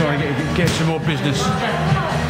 trying to get, get some more business.